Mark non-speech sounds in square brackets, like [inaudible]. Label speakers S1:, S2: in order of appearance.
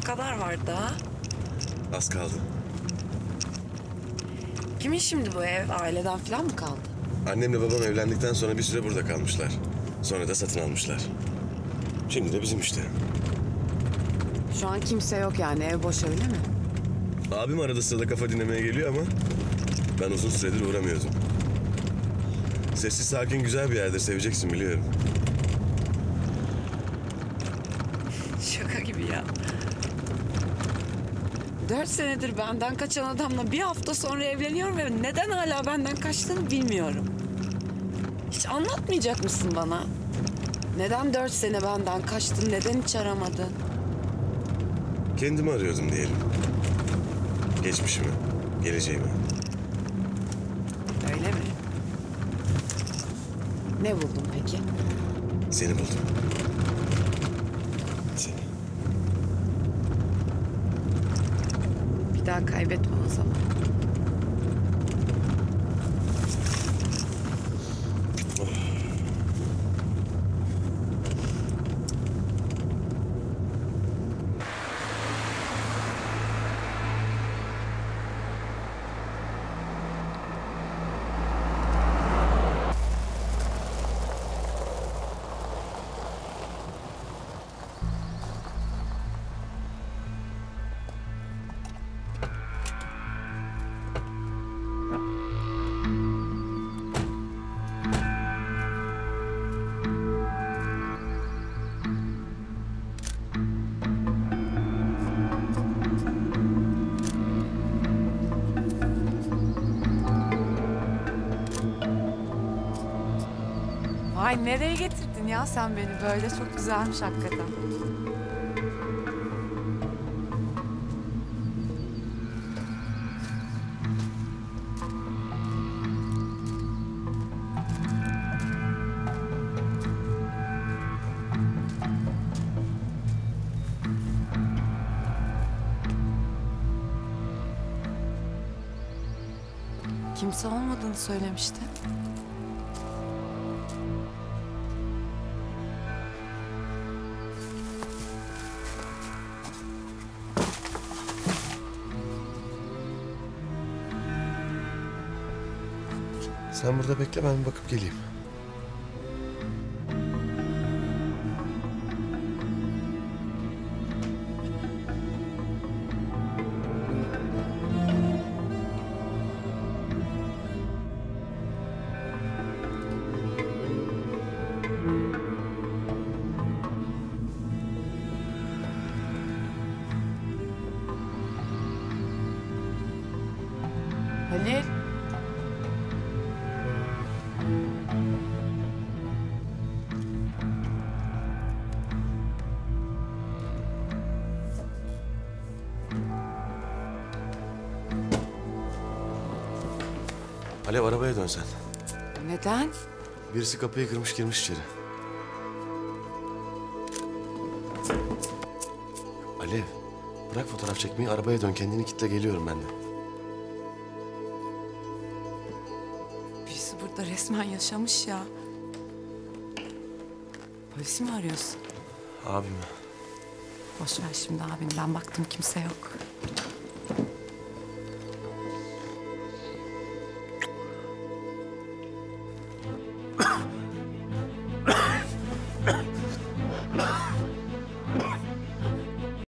S1: kadar var daha.
S2: Az kaldı.
S1: Kimin şimdi bu ev? Aileden falan mı kaldı?
S2: Annemle babam evlendikten sonra bir süre burada kalmışlar. Sonra da satın almışlar. Şimdi de bizim işte.
S1: Şu an kimse yok yani ev boş öyle mi?
S2: Abim arada sırada kafa dinlemeye geliyor ama ben uzun süredir uğramıyordum. Sessiz sakin güzel bir yerdir seveceksin biliyorum. [laughs]
S1: Şaka gibi ya. Dört senedir benden kaçan adamla bir hafta sonra evleniyorum ve neden hala benden kaçtığını bilmiyorum. Hiç anlatmayacak mısın bana? Neden dört sene benden kaçtın, neden hiç aramadın?
S2: Kendimi arıyordum diyelim. Geçmişimi, geleceğimi.
S1: Öyle mi? Ne buldun peki?
S2: Seni buldum.
S1: Bir daha kaybetme o zaman.
S3: Ay nereye getirdin ya sen beni böyle? Çok güzelmiş hakikaten.
S1: Kimse olmadığını söylemişti.
S2: Sen burada bekle ben bakıp geleyim.
S3: Halil.
S2: Alev arabaya dön sen.
S1: Neden?
S2: Birisi kapıyı kırmış girmiş içeri. Alev, bırak fotoğraf çekmeyi arabaya dön kendini kitle geliyorum ben de.
S1: Birisi burada resmen yaşamış ya. Polisi mi arıyorsun?
S2: Abim
S1: Boş ver şimdi abim. Ben baktım kimse yok.